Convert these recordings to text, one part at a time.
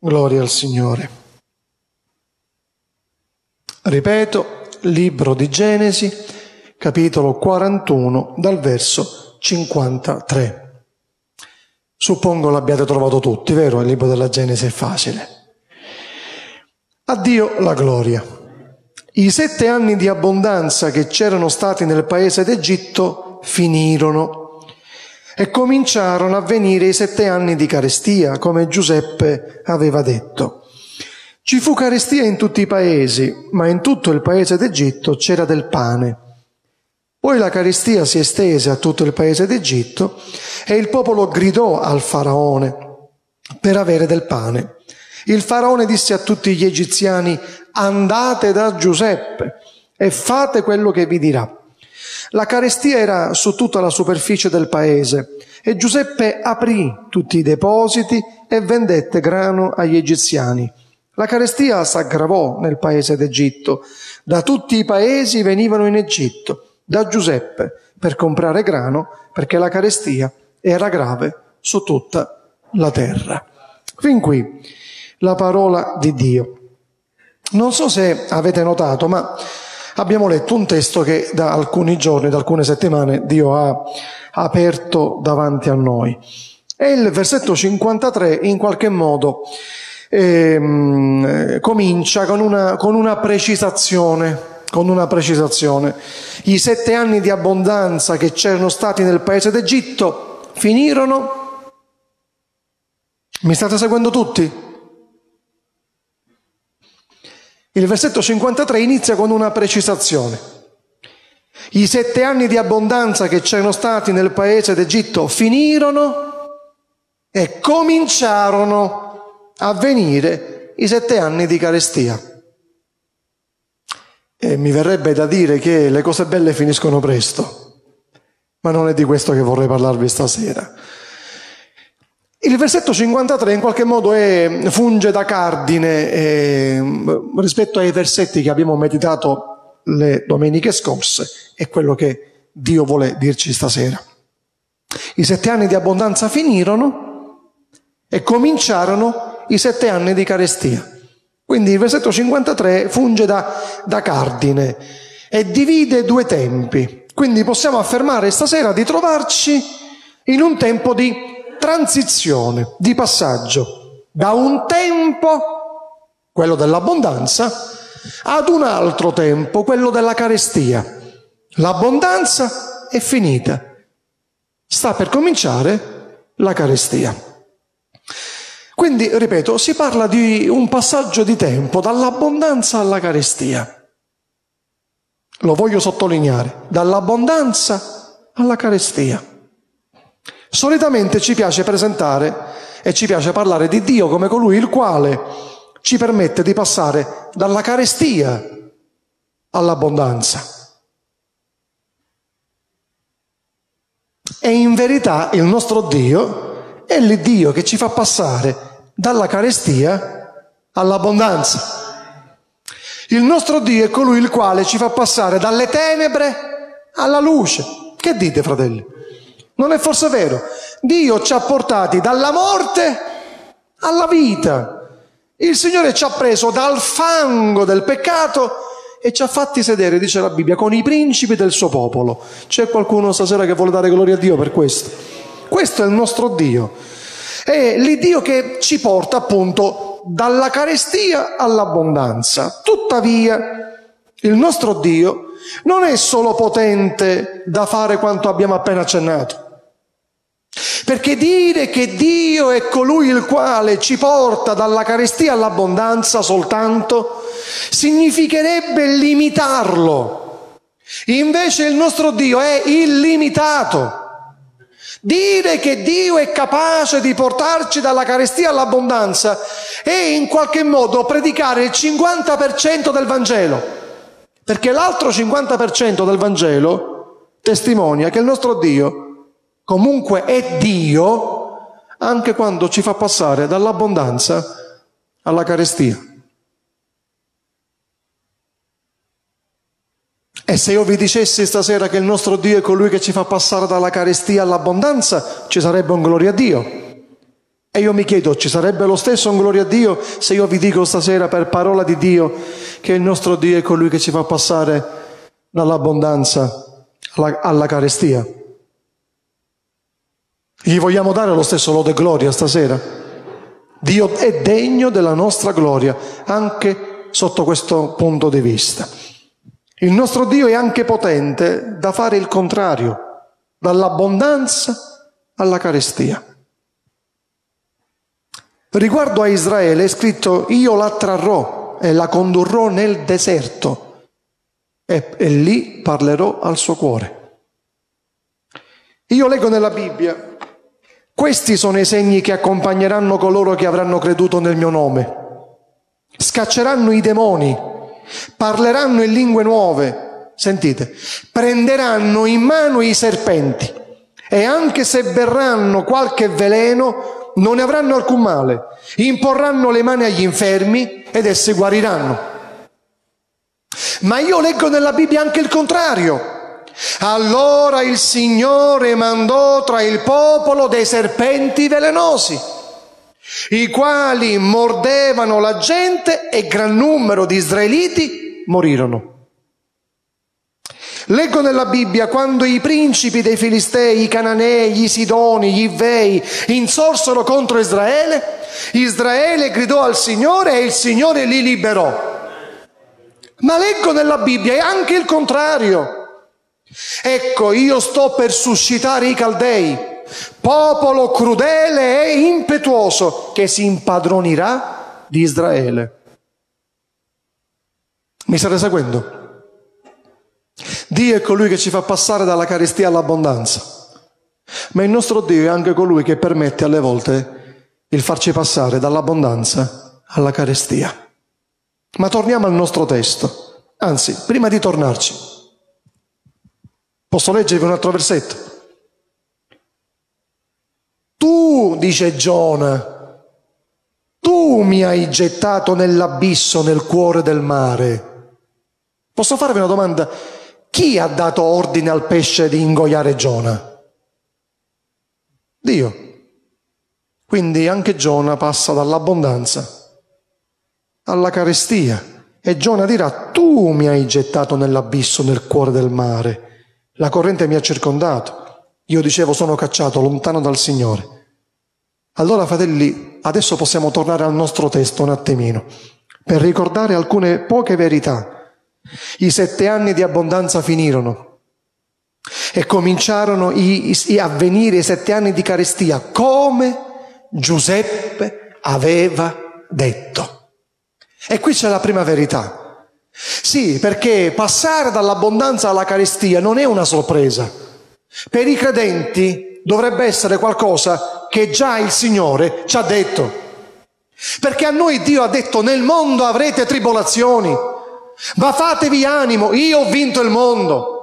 Gloria al Signore. Ripeto, libro di Genesi, capitolo 41, dal verso 53. Suppongo l'abbiate trovato tutti, vero? Il libro della Genesi è facile. Addio la gloria. I sette anni di abbondanza che c'erano stati nel paese d'Egitto finirono e cominciarono a venire i sette anni di carestia, come Giuseppe aveva detto. Ci fu carestia in tutti i paesi, ma in tutto il paese d'Egitto c'era del pane. Poi la carestia si estese a tutto il paese d'Egitto e il popolo gridò al faraone per avere del pane. Il faraone disse a tutti gli egiziani, andate da Giuseppe e fate quello che vi dirà. La carestia era su tutta la superficie del paese e Giuseppe aprì tutti i depositi e vendette grano agli egiziani. La carestia s'aggravò nel paese d'Egitto. Da tutti i paesi venivano in Egitto, da Giuseppe, per comprare grano, perché la carestia era grave su tutta la terra. Fin qui la parola di Dio. Non so se avete notato, ma abbiamo letto un testo che da alcuni giorni, da alcune settimane, Dio ha aperto davanti a noi. E il versetto 53 in qualche modo ehm, comincia con una, con una precisazione con una precisazione. I sette anni di abbondanza che c'erano stati nel paese d'Egitto finirono. Mi state seguendo tutti? Il versetto 53 inizia con una precisazione. I sette anni di abbondanza che c'erano stati nel paese d'Egitto finirono e cominciarono a venire i sette anni di carestia. E mi verrebbe da dire che le cose belle finiscono presto, ma non è di questo che vorrei parlarvi stasera. Il versetto 53 in qualche modo è, funge da cardine eh, rispetto ai versetti che abbiamo meditato le domeniche scorse e quello che Dio vuole dirci stasera. I sette anni di abbondanza finirono e cominciarono i sette anni di carestia. Quindi il versetto 53 funge da, da cardine e divide due tempi. Quindi possiamo affermare stasera di trovarci in un tempo di transizione, di passaggio da un tempo, quello dell'abbondanza, ad un altro tempo, quello della carestia. L'abbondanza è finita. Sta per cominciare la carestia. Quindi, ripeto, si parla di un passaggio di tempo dall'abbondanza alla carestia. Lo voglio sottolineare, dall'abbondanza alla carestia. Solitamente ci piace presentare e ci piace parlare di Dio come colui il quale ci permette di passare dalla carestia all'abbondanza. E in verità il nostro Dio è l'Iddio che ci fa passare dalla carestia all'abbondanza. Il nostro Dio è colui il quale ci fa passare dalle tenebre alla luce. Che dite, fratelli? Non è forse vero? Dio ci ha portati dalla morte alla vita. Il Signore ci ha preso dal fango del peccato e ci ha fatti sedere, dice la Bibbia, con i principi del suo popolo. C'è qualcuno stasera che vuole dare gloria a Dio per questo? Questo è il nostro Dio. È l'Iddio che ci porta appunto dalla carestia all'abbondanza. Tuttavia, il nostro Dio non è solo potente da fare quanto abbiamo appena accennato. Perché dire che Dio è colui il quale ci porta dalla carestia all'abbondanza soltanto significherebbe limitarlo. Invece il nostro Dio è illimitato. Dire che Dio è capace di portarci dalla carestia all'abbondanza è in qualche modo predicare il 50% del Vangelo, perché l'altro 50% del Vangelo testimonia che il nostro Dio comunque è Dio anche quando ci fa passare dall'abbondanza alla carestia. E se io vi dicessi stasera che il nostro Dio è colui che ci fa passare dalla carestia all'abbondanza, ci sarebbe un gloria a Dio. E io mi chiedo, ci sarebbe lo stesso un gloria a Dio se io vi dico stasera per parola di Dio che il nostro Dio è colui che ci fa passare dall'abbondanza alla, carestia? Gli vogliamo dare lo stesso lode e gloria stasera? Dio è degno della nostra gloria, anche sotto questo punto di vista. Il nostro Dio è anche potente da fare il contrario, dall'abbondanza alla carestia. Riguardo a Israele è scritto io la trarrò e la condurrò nel deserto e, e lì parlerò al suo cuore. Io leggo nella Bibbia, questi sono i segni che accompagneranno coloro che avranno creduto nel mio nome. Scacceranno i demoni, parleranno in lingue nuove, sentite, prenderanno in mano i serpenti e anche se berranno qualche veleno non ne avranno alcun male, imporranno le mani agli infermi ed essi guariranno. Ma io leggo nella Bibbia anche il contrario. Allora il Signore mandò tra il popolo dei serpenti velenosi, i quali mordevano la gente e gran numero di israeliti morirono. Leggo nella Bibbia quando i principi dei Filistei, i Cananei, gli Sidoni, gli Ivei insorsero contro Israele, Israele gridò al Signore e il Signore li liberò. Ma leggo nella Bibbia anche il contrario. Ecco, io sto per suscitare i Caldei, popolo crudele e impetuoso che si impadronirà di Israele. Mi state seguendo? Dio è colui che ci fa passare dalla carestia all'abbondanza, ma il nostro Dio è anche colui che permette alle volte il farci passare dall'abbondanza alla carestia. Ma torniamo al nostro testo, anzi, prima di tornarci, posso leggervi un altro versetto? Tu, dice Giona, tu mi hai gettato nell'abisso, nel cuore del mare. Posso farvi una domanda? Chi ha dato ordine al pesce di ingoiare Giona? Dio. Quindi anche Giona passa dall'abbondanza alla carestia. E Giona dirà, tu mi hai gettato nell'abisso, nel cuore del mare. La corrente mi ha circondato. Io dicevo, sono cacciato lontano dal Signore. Allora, fratelli, adesso possiamo tornare al nostro testo un attimino, per ricordare alcune poche verità i sette anni di abbondanza finirono e cominciarono a venire i sette anni di carestia, come Giuseppe aveva detto. E qui c'è la prima verità. Sì, perché passare dall'abbondanza alla carestia non è una sorpresa. Per i credenti dovrebbe essere qualcosa che già il Signore ci ha detto. Perché a noi Dio ha detto nel mondo avrete tribolazioni, ma fatevi animo, io ho vinto il mondo.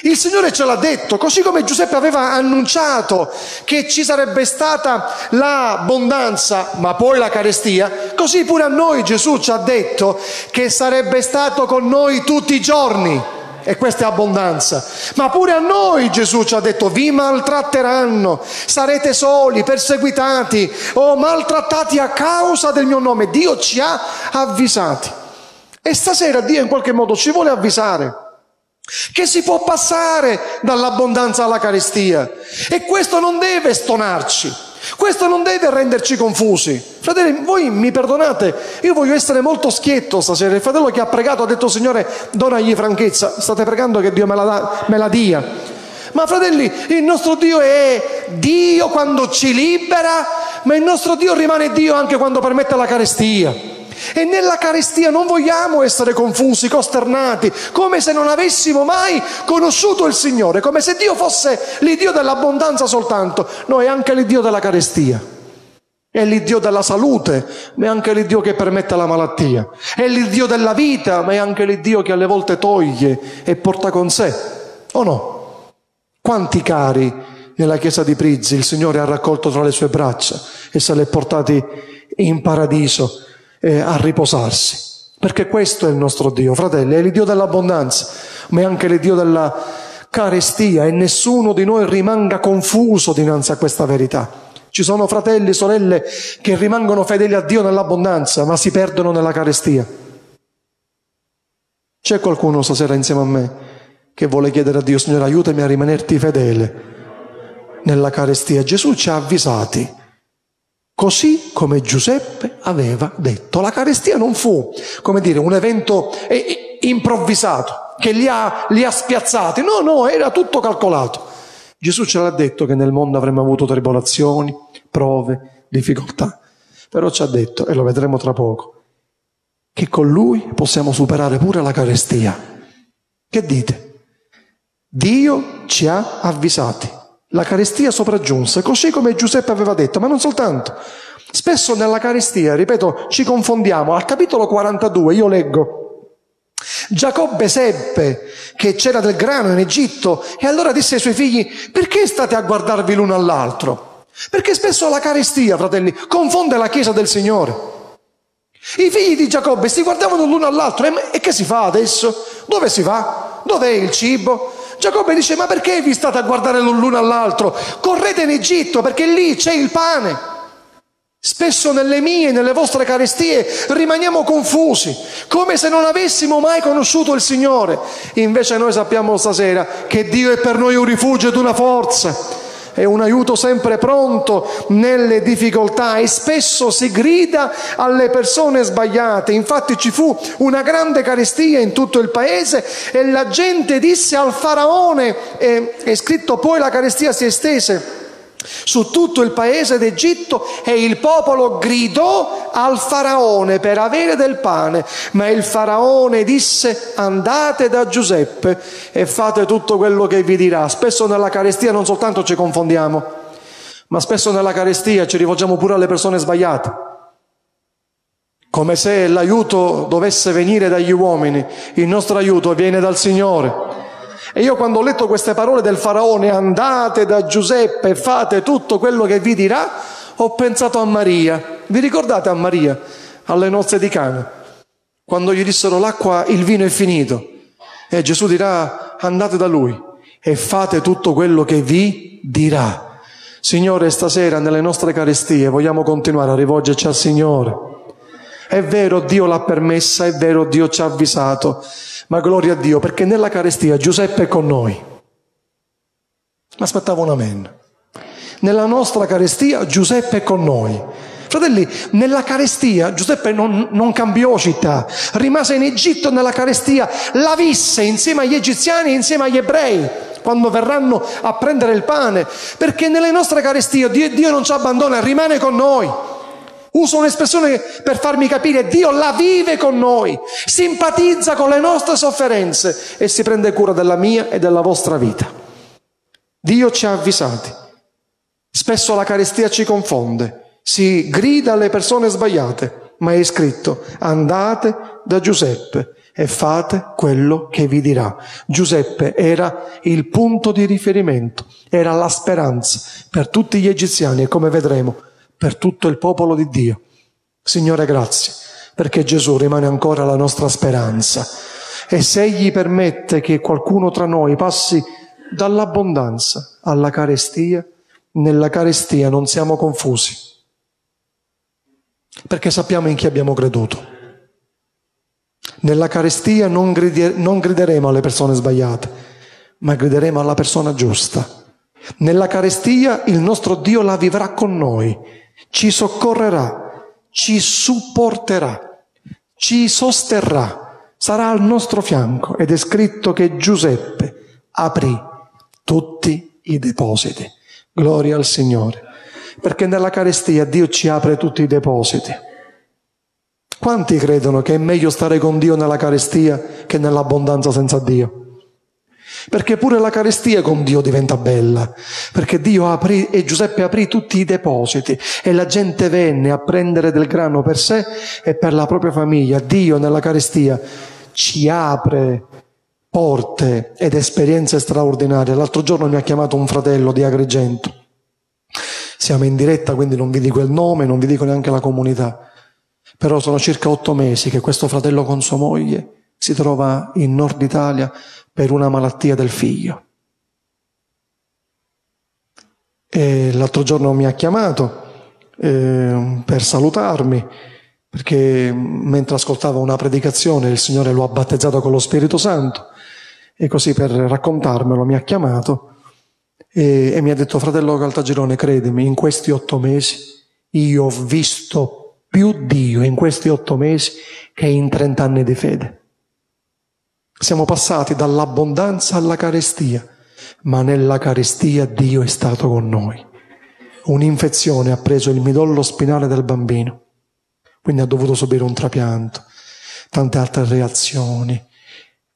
Il Signore ce l'ha detto, così come Giuseppe aveva annunciato che ci sarebbe stata l'abbondanza, ma poi la carestia, così pure a noi Gesù ci ha detto che sarebbe stato con noi tutti i giorni. E questa è abbondanza. Ma pure a noi Gesù ci ha detto, vi maltratteranno, sarete soli, perseguitati o maltrattati a causa del mio nome. Dio ci ha avvisati. E stasera Dio in qualche modo ci vuole avvisare che si può passare dall'abbondanza alla carestia e questo non deve stonarci. Questo non deve renderci confusi. Fratelli, voi mi perdonate, io voglio essere molto schietto stasera. Il fratello che ha pregato ha detto, Signore, donagli franchezza. State pregando che Dio me la, da, me la dia. Ma fratelli, il nostro Dio è Dio quando ci libera, ma il nostro Dio rimane Dio anche quando permette la carestia. E nella carestia non vogliamo essere confusi, costernati, come se non avessimo mai conosciuto il Signore, come se Dio fosse l'Iddio dell'abbondanza soltanto. No, è anche l'Iddio della carestia. È l'Iddio della salute, ma è anche l'Iddio che permette la malattia. È l'Iddio della vita, ma è anche l'Iddio che alle volte toglie e porta con sé. O no? Quanti cari nella chiesa di Prizzi il Signore ha raccolto tra le sue braccia e se li ha portati in paradiso eh, a riposarsi. Perché questo è il nostro Dio, fratelli, è l'Iddio dell'abbondanza, ma è anche l'Iddio della carestia e nessuno di noi rimanga confuso dinanzi a questa verità. Ci sono fratelli e sorelle che rimangono fedeli a Dio nell'abbondanza, ma si perdono nella carestia. C'è qualcuno stasera insieme a me che vuole chiedere a Dio, Signore, aiutami a rimanerti fedele nella carestia. Gesù ci ha avvisati Così come Giuseppe aveva detto. La carestia non fu, come dire, un evento eh, eh, improvvisato che li ha, li ha spiazzati. No, no, era tutto calcolato. Gesù ce l'ha detto che nel mondo avremmo avuto tribolazioni, prove, difficoltà. Però ci ha detto, e lo vedremo tra poco, che con lui possiamo superare pure la carestia. Che dite? Dio ci ha avvisati. La carestia sopraggiunse, così come Giuseppe aveva detto, ma non soltanto. Spesso nella carestia, ripeto, ci confondiamo. Al capitolo 42 io leggo, Giacobbe seppe che c'era del grano in Egitto e allora disse ai suoi figli, perché state a guardarvi l'uno all'altro? Perché spesso la carestia, fratelli, confonde la Chiesa del Signore. I figli di Giacobbe si guardavano l'uno all'altro e, che si fa adesso? Dove si va? Dov'è il cibo? Giacobbe dice, ma perché vi state a guardare l'uno all'altro? Correte in Egitto perché lì c'è il pane. Spesso nelle mie, nelle vostre carestie rimaniamo confusi, come se non avessimo mai conosciuto il Signore. Invece noi sappiamo stasera che Dio è per noi un rifugio ed una forza è un aiuto sempre pronto nelle difficoltà e spesso si grida alle persone sbagliate. Infatti ci fu una grande carestia in tutto il paese e la gente disse al faraone, è scritto poi la carestia si estese su tutto il paese d'Egitto e il popolo gridò al faraone per avere del pane, ma il faraone disse andate da Giuseppe e fate tutto quello che vi dirà. Spesso nella carestia non soltanto ci confondiamo, ma spesso nella carestia ci rivolgiamo pure alle persone sbagliate. Come se l'aiuto dovesse venire dagli uomini, il nostro aiuto viene dal Signore. E io quando ho letto queste parole del faraone, andate da Giuseppe e fate tutto quello che vi dirà, ho pensato a Maria. Vi ricordate a Maria, alle nozze di Cana? Quando gli dissero l'acqua, il vino è finito. E Gesù dirà, andate da lui e fate tutto quello che vi dirà. Signore, stasera nelle nostre carestie vogliamo continuare a rivolgerci al Signore. È vero, Dio l'ha permessa, è vero, Dio ci ha avvisato, ma gloria a Dio, perché nella carestia Giuseppe è con noi. Ma aspettavo un amen. Nella nostra carestia Giuseppe è con noi. Fratelli, nella carestia Giuseppe non, non, cambiò città, rimase in Egitto nella carestia, la visse insieme agli egiziani e insieme agli ebrei quando verranno a prendere il pane, perché nelle nostre carestie Dio, Dio non ci abbandona, rimane con noi. Uso un'espressione per farmi capire, Dio la vive con noi, simpatizza con le nostre sofferenze e si prende cura della mia e della vostra vita. Dio ci ha avvisati. Spesso la carestia ci confonde, si grida alle persone sbagliate, ma è scritto andate da Giuseppe e fate quello che vi dirà. Giuseppe era il punto di riferimento, era la speranza per tutti gli egiziani e come vedremo per tutto il popolo di Dio. Signore, grazie, perché Gesù rimane ancora la nostra speranza. E se Egli permette che qualcuno tra noi passi dall'abbondanza alla carestia, nella carestia non siamo confusi, perché sappiamo in chi abbiamo creduto. Nella carestia non, grideremo alle persone sbagliate, ma grideremo alla persona giusta. Nella carestia il nostro Dio la vivrà con noi ci soccorrerà, ci supporterà, ci sosterrà, sarà al nostro fianco ed è scritto che Giuseppe aprì tutti i depositi. Gloria al Signore. Perché nella carestia Dio ci apre tutti i depositi. Quanti credono che è meglio stare con Dio nella carestia che nell'abbondanza senza Dio? Perché pure la carestia con Dio diventa bella, perché Dio aprì e Giuseppe aprì tutti i depositi e la gente venne a prendere del grano per sé e per la propria famiglia. Dio nella carestia ci apre porte ed esperienze straordinarie. L'altro giorno mi ha chiamato un fratello di Agrigento. Siamo in diretta, quindi non vi dico il nome, non vi dico neanche la comunità. Però sono circa otto mesi che questo fratello con sua moglie si trova in Nord Italia per una malattia del figlio. E l'altro giorno mi ha chiamato eh, per salutarmi perché mentre ascoltava una predicazione il Signore lo ha battezzato con lo Spirito Santo e così per raccontarmelo mi ha chiamato e, e mi ha detto fratello Caltagirone credimi in questi otto mesi io ho visto più Dio in questi otto mesi che in trent'anni di fede. Siamo passati dall'abbondanza alla carestia, ma nella carestia Dio è stato con noi. Un'infezione ha preso il midollo spinale del bambino quindi ha dovuto subire un trapianto, tante altre reazioni.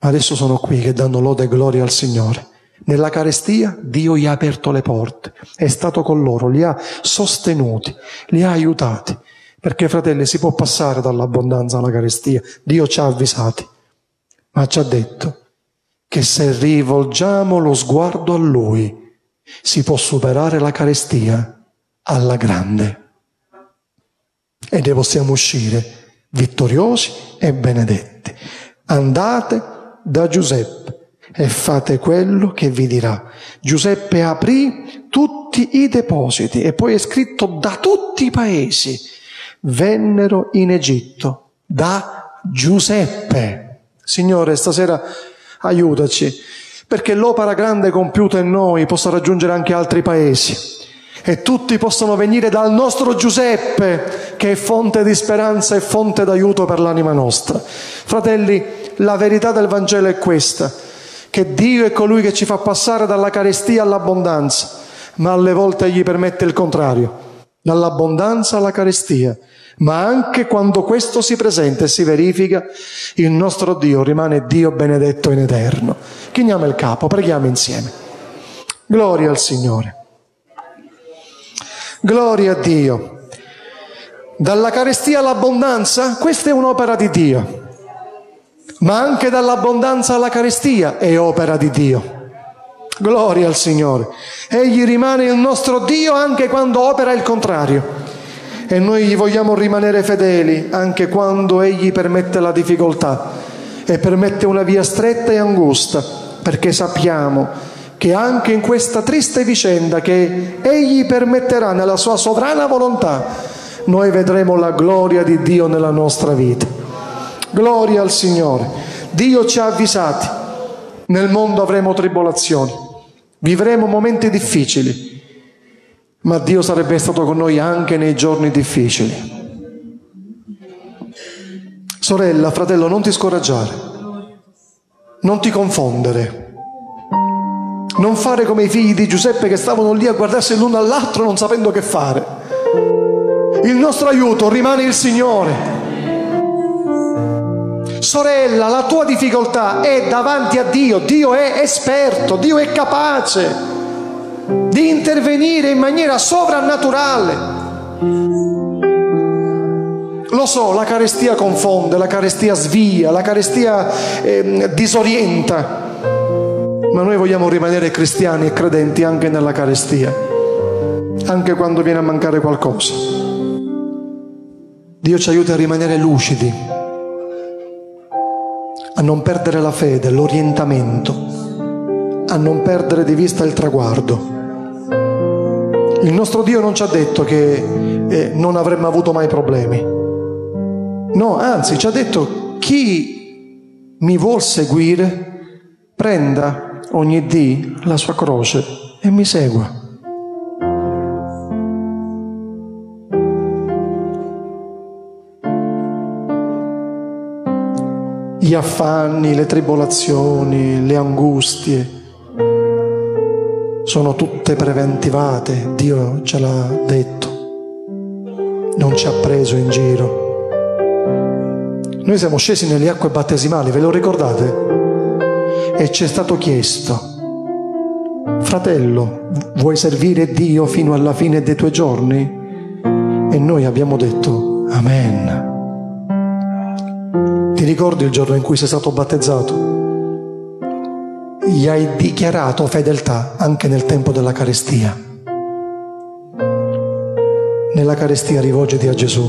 Adesso sono qui che danno lode e gloria al Signore. Nella carestia Dio gli ha aperto le porte, è stato con loro, li ha sostenuti, li ha aiutati. Perché fratelli si può passare dall'abbondanza alla carestia, Dio ci ha avvisati, ma ci ha detto che se rivolgiamo lo sguardo a Lui si può superare la carestia alla grande e ne possiamo uscire vittoriosi e benedetti. Andate da Giuseppe e fate quello che vi dirà. Giuseppe aprì tutti i depositi e poi è scritto da tutti i paesi vennero in Egitto da Giuseppe. Signore, stasera aiutaci perché l'opera grande compiuta in noi possa raggiungere anche altri paesi e tutti possono venire dal nostro Giuseppe che è fonte di speranza e fonte d'aiuto per l'anima nostra. Fratelli, la verità del Vangelo è questa, che Dio è colui che ci fa passare dalla carestia all'abbondanza, ma alle volte gli permette il contrario, dall'abbondanza alla carestia. Ma anche quando questo si presenta e si verifica, il nostro Dio rimane Dio benedetto in eterno. Chiniamo il capo, preghiamo insieme. Gloria al Signore. Gloria a Dio. Dalla carestia all'abbondanza, questa è un'opera di Dio. Ma anche dall'abbondanza alla carestia è opera di Dio. Gloria al Signore. Egli rimane il nostro Dio anche quando opera il contrario. E noi gli vogliamo rimanere fedeli anche quando Egli permette la difficoltà e permette una via stretta e angusta, perché sappiamo che anche in questa triste vicenda che Egli permetterà nella sua sovrana volontà, noi vedremo la gloria di Dio nella nostra vita. Gloria al Signore. Dio ci ha avvisati. Nel mondo avremo tribolazioni, vivremo momenti difficili, ma Dio sarebbe stato con noi anche nei giorni difficili. Sorella, fratello, non ti scoraggiare, non ti confondere non fare come i figli di Giuseppe che stavano lì a guardarsi l'uno all'altro non sapendo che fare. Il nostro aiuto rimane il Signore. Sorella, la tua difficoltà è davanti a Dio. Dio è esperto, Dio è capace di intervenire in maniera sovrannaturale. Lo so, la carestia confonde, la carestia svia, la carestia eh, disorienta ma noi vogliamo rimanere cristiani e credenti anche nella carestia, anche quando viene a mancare qualcosa. Dio ci aiuta a rimanere lucidi, a non perdere la fede, l'orientamento, a non perdere di vista il traguardo. Il nostro Dio non ci ha detto che eh, non avremmo avuto mai problemi. No, anzi ci ha detto chi mi vuol seguire prenda ogni dì la sua croce e mi segua. Gli affanni, le tribolazioni, le angustie sono tutte preventivate, Dio ce l'ha detto, non ci ha preso in giro. Noi siamo scesi nelle acque battesimali, ve lo ricordate? e ci è stato chiesto, fratello, vuoi servire Dio fino alla fine dei tuoi giorni? E noi abbiamo detto, Amen. Ti ricordi il giorno in cui sei stato battezzato? Gli hai dichiarato fedeltà anche nel tempo della carestia. Nella carestia rivolgiti a Gesù,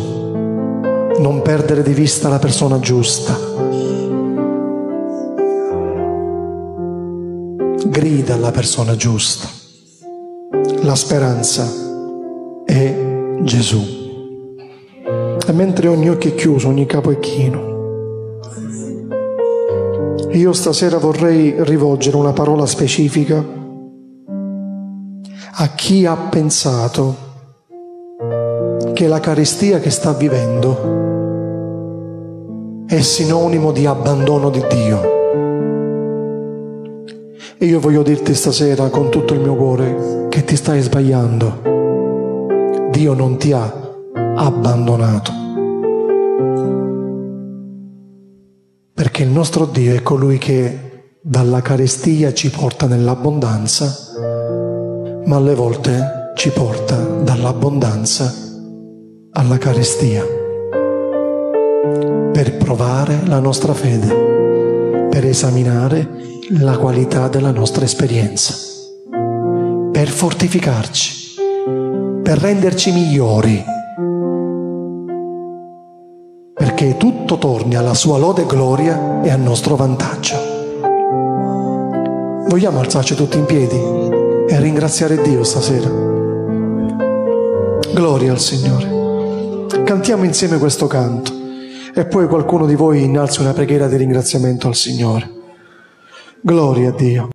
non perdere di vista la persona giusta grida alla persona giusta. la speranza è Gesù. E mentre ogni occhio è chiuso, ogni capo è chino, io stasera vorrei rivolgere una parola specifica a chi ha pensato che la carestia che sta vivendo è sinonimo di abbandono di Dio. E io voglio dirti stasera con tutto il mio cuore che ti stai sbagliando. Dio non ti ha abbandonato. Perché il nostro Dio è colui che dalla carestia ci porta nell'abbondanza, ma alle volte ci porta dall'abbondanza alla carestia, per provare la nostra fede, per esaminare la qualità della nostra esperienza, per fortificarci, per renderci migliori perché tutto torni alla sua lode e gloria e a nostro vantaggio. Vogliamo alzarci tutti in piedi e ringraziare Dio stasera. Gloria al Signore. Cantiamo insieme questo canto e poi qualcuno di voi innalzi una preghiera di ringraziamento al Signore. Gloria a Dio.